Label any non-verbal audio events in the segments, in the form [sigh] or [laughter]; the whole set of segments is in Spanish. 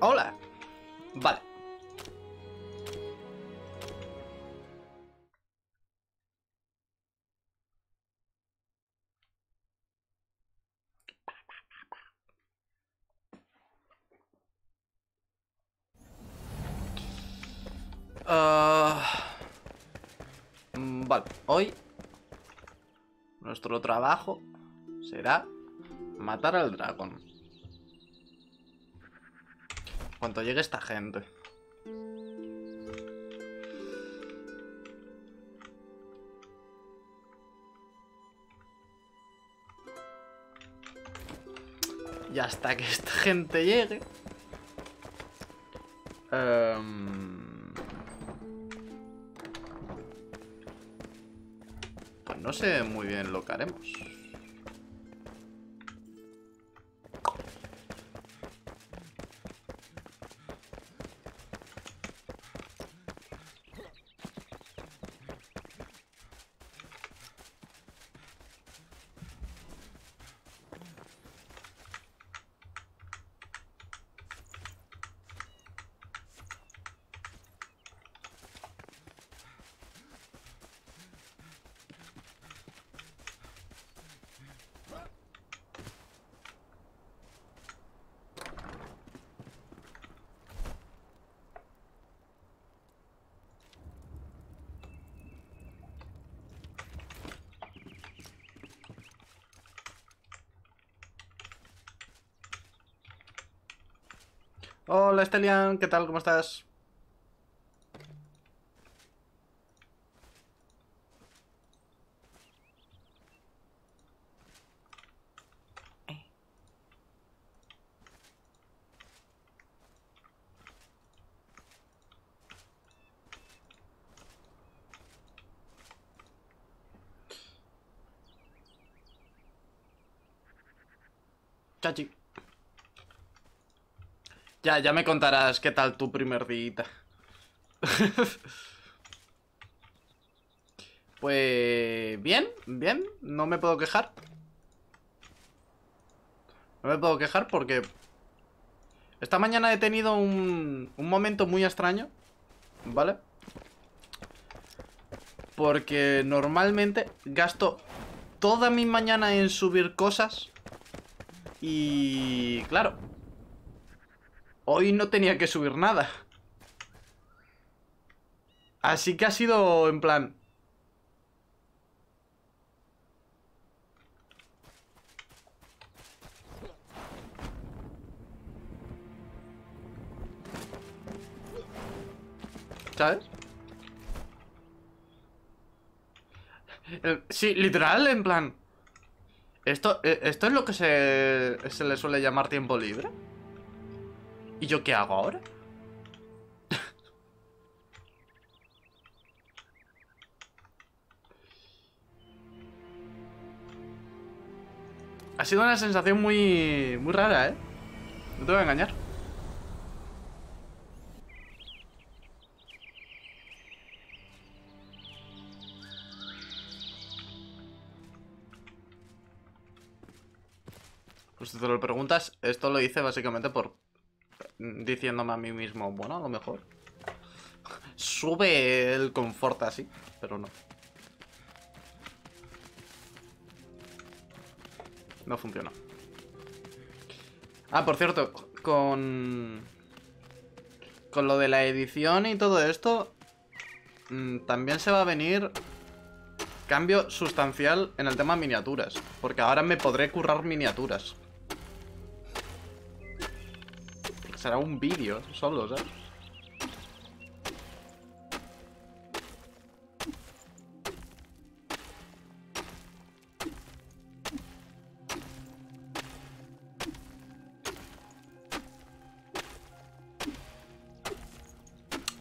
Hola. Vale. Mm, vale, hoy nuestro trabajo será matar al dragón. Cuando llegue esta gente. Y hasta que esta gente llegue... em, Pues no sé muy bien lo que haremos. Hola Estelian, ¿qué tal? ¿Cómo estás? Chachi. Ya, ya me contarás qué tal tu primer día. [laughs] pues bien, bien, no me puedo quejar. No me puedo quejar porque esta mañana he tenido un, un momento muy extraño, ¿vale? Porque normalmente gasto toda mi mañana en subir cosas y claro, Hoy no tenía que subir nada. Así que ha sido en plan... ¿Sabes? Eh, Sí, literal, en plan... ¿Esto, eh, ¿Esto es lo que se, se le suele llamar tiempo libre? ¿Y yo qué hago ahora? ha sido una sensación muy, muy rara, ¿eh? No te voy a engañar. Pues si te lo preguntas, esto lo hice básicamente por diciéndome a mí mismo, bueno, a lo mejor sube el confort así, pero no. No funciona. Ah, por cierto, con... Con lo de la edición y todo esto, mm, también se va a venir cambio sustancial en el tema miniaturas. Porque ahora me podré currar miniaturas. Será un vídeo solo, ¿sabes?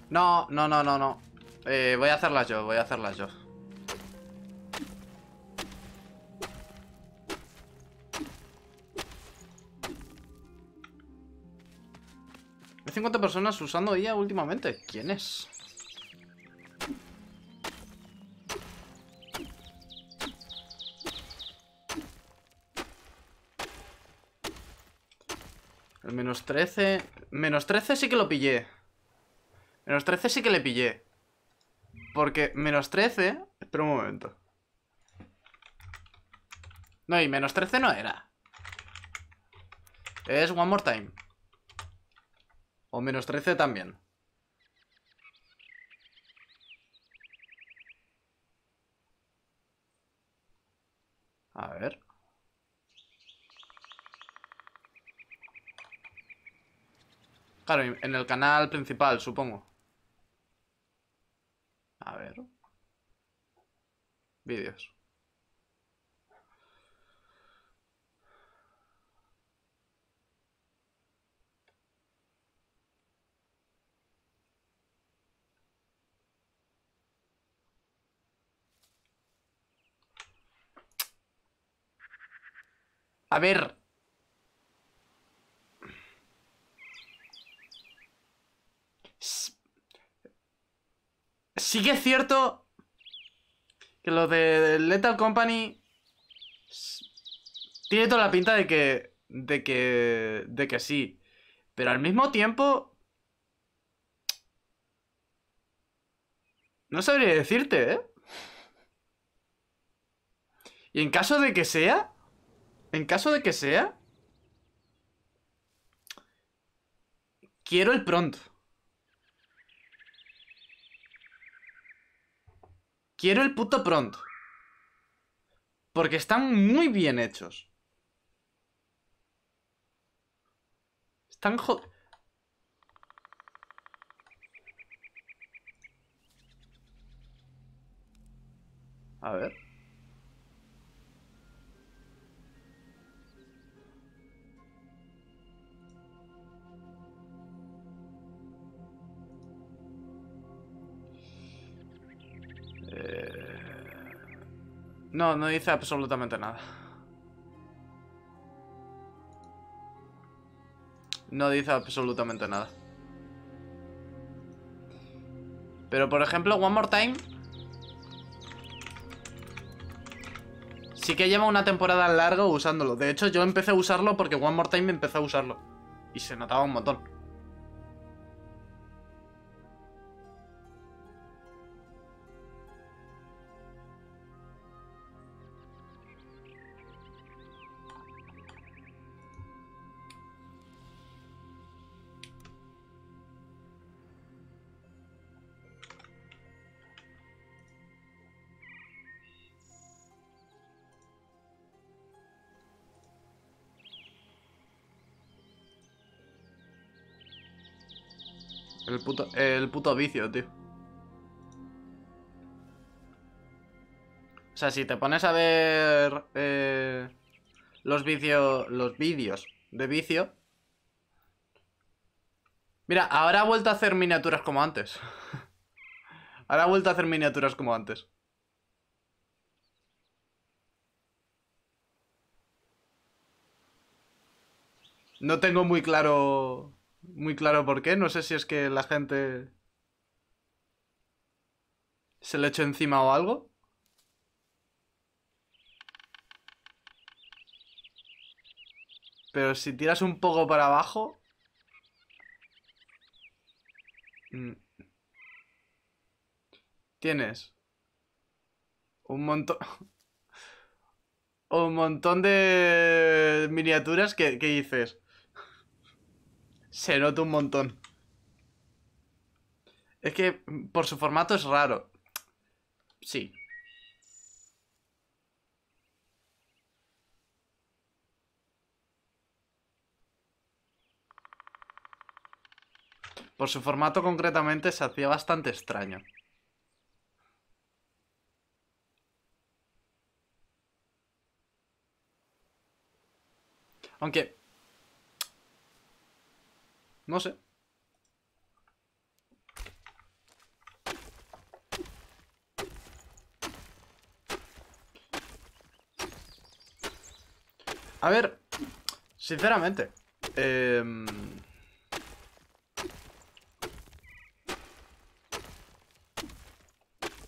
No, no, no, no, no. Eh, voy a hacerlas yo, voy a hacerlas yo. Hay 50 personas usando IA últimamente. ¿Quién es? El menos 13 menos 13 sí que lo pillé. Menos 13 sí que le pillé. Porque menos 13... Espera un momento. No, y menos 13 no era. Es One More Time. O menos 13 también. A ver. Claro, en el canal principal, supongo. A ver. Vídeos. A ver. Sí que es cierto que lo de Lethal Company tiene toda la pinta de que de que de que sí, pero al mismo tiempo no sabría decirte, ¿eh? Y en caso de que sea, en caso de que sea... Quiero el pronto. Quiero el puto pronto. Porque están muy bien hechos. Están jod... A ver. No, no dice absolutamente nada. No dice absolutamente nada. Pero por ejemplo, One More Time Sí que lleva una temporada larga usándolo De hecho yo empecé a usarlo porque One More Time empezó a usarlo Y se notaba un montón puto, el puto vicio, tío. O sea, si te pones a ver eh, los vicios, los vídeos de vicio. Mira, ahora ha vuelto a hacer miniaturas como antes. [laughs] ahora ha vuelto a hacer miniaturas como antes. No tengo muy claro muy claro por qué. No sé si es que la gente se le echó encima o algo. Pero si tiras un poco para abajo... Mm, tienes un montón... [laughs] un montón de miniaturas que, que dices... Se nota un montón. Es que por su formato es raro. Sí. Por su formato concretamente se hacía bastante extraño. Aunque no sé. A ver, sinceramente, eh...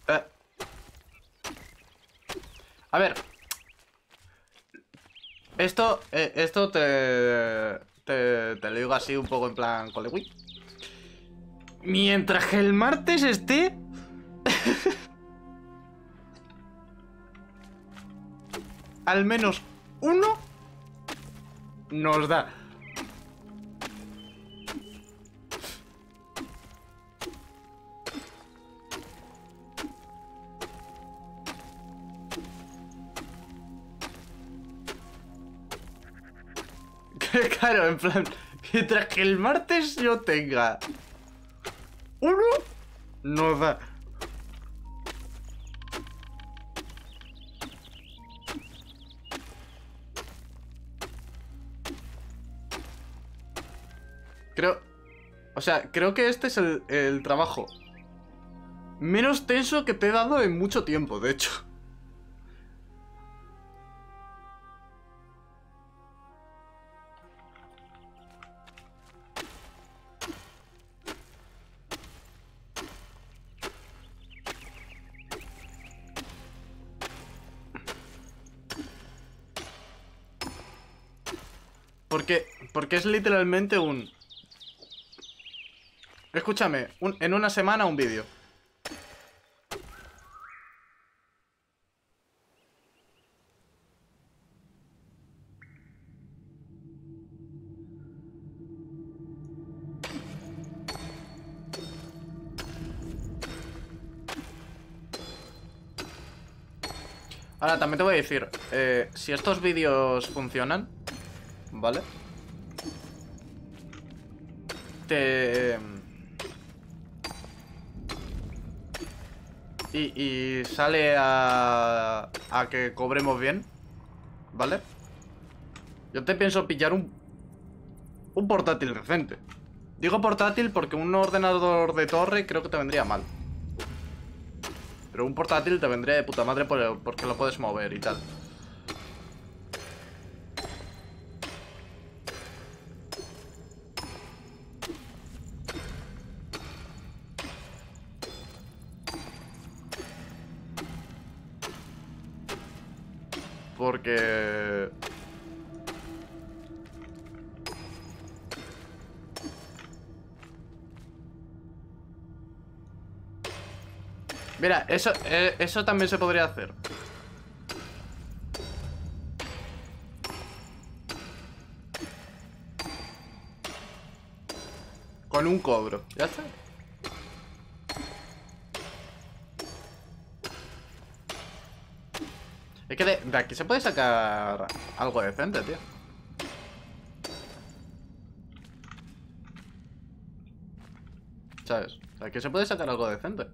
Eh. A ver. Esto, eh, esto te, Te, te lo digo así un poco en plan colegui. Mientras que el martes esté... [laughs] Al menos uno nos da. Claro, en plan, mientras que el martes yo tenga uno, nos da. Creo... O sea, creo que este es el trabajo menos tenso que te he dado en mucho tiempo, de hecho. Es literalmente un... Escúchame, en una semana un vídeo. Ahora, también te voy a decir, eh, si estos vídeos funcionan, ¿vale? Te... Y, y sale a, a que cobremos bien, ¿vale? Yo te pienso pillar un, un portátil decente. Digo portátil porque un ordenador de torre creo que te vendría mal. Pero un portátil te vendría de puta madre por- porque lo puedes mover y tal. Mira, eso, eh, eso también se podría hacer. Con un cobro, ya está. Es que de, de aquí se puede sacar algo decente, tío. ¿Sabes? De aquí se puede sacar algo decente.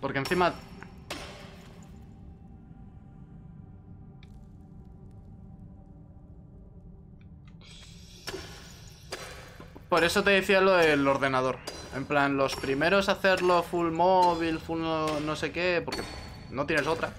Porque encima... Por eso te decía lo del ordenador. En plan, los primeros hacerlo full móvil, full no, no sé qué, porque no tienes otra.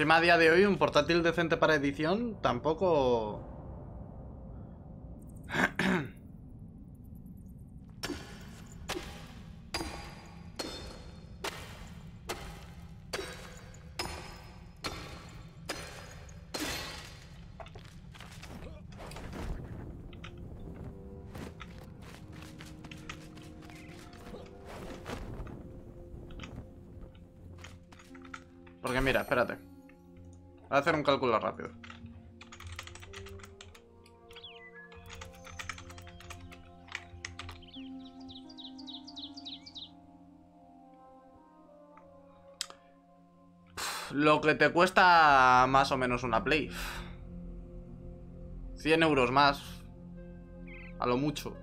Encima a día de hoy un portátil decente para edición tampoco... Porque mira, espérate. Voy a hacer un cálculo rápido. Lo que te cuesta más o menos una Play. 100 euros más. A lo mucho.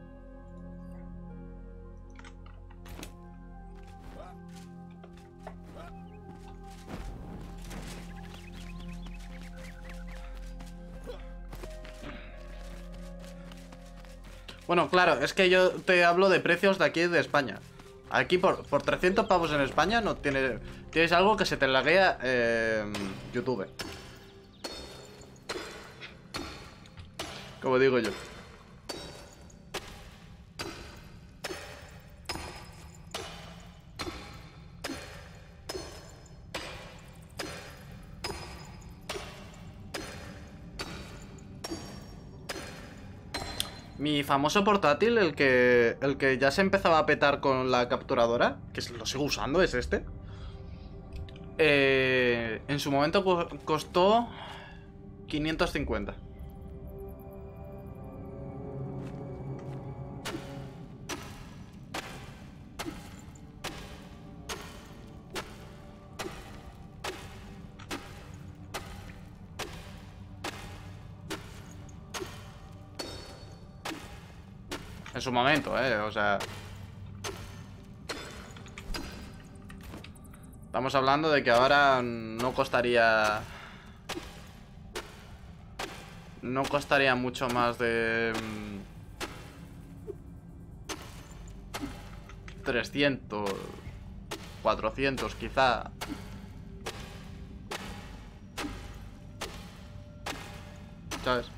Bueno, claro, es que yo te hablo de precios de aquí de España. Aquí por, por 300 pavos en España no tienes, tienes algo que se te laguea eh, YouTube. Como digo yo. Mi famoso portátil, el que, el que ya se empezaba a petar con la capturadora, que lo sigo usando, es este. Eh, en su momento costó 550. Su momento, eh, o sea... Estamos hablando de que ahora no costaría... No costaría mucho más de... 300... 400 quizá... ¿Sabes?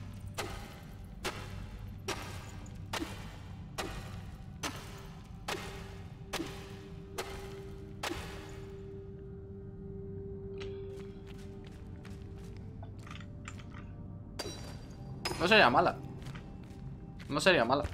No sería mala. No sería mala.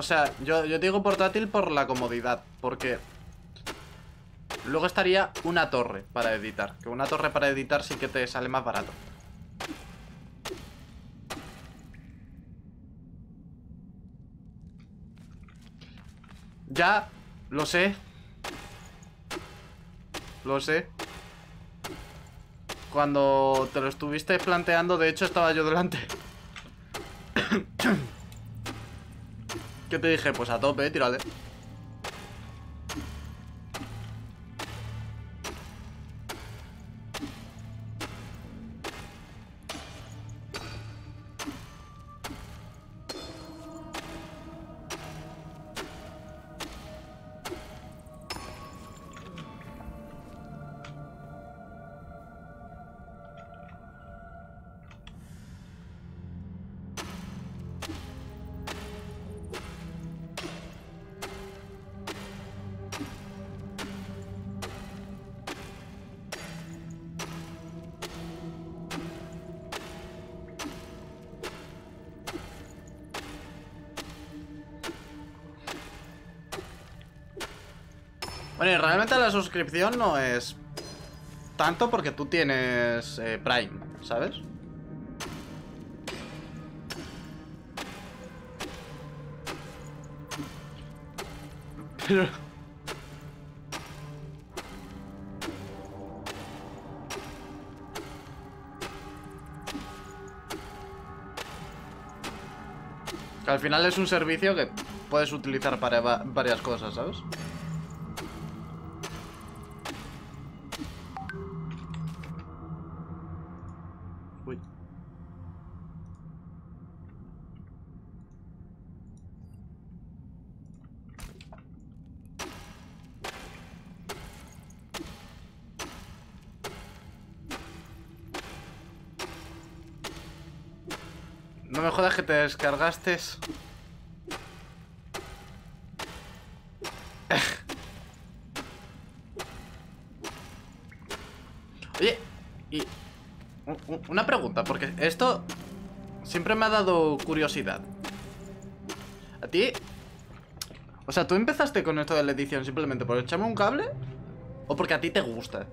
O sea, yo, yo digo portátil por la comodidad, porque Luego estaría una torre para editar. Que una torre para editar sí que te sale más barato. Ya, lo sé. Lo sé. Cuando te lo estuviste planteando, de hecho estaba yo delante. [coughs] ¿Qué te dije? Pues a tope, tírale. Bueno, y realmente la suscripción no es tanto porque tú tienes eh, Prime, ¿sabes? Pero... al final es un servicio que puedes utilizar para varias cosas, ¿sabes? No me jodas que te descargaste. Oye, y... Una pregunta, porque esto siempre me ha dado curiosidad. ¿A ti? O sea, ¿tú empezaste con esto de la edición simplemente por echarme un cable? ¿O porque a ti te gusta?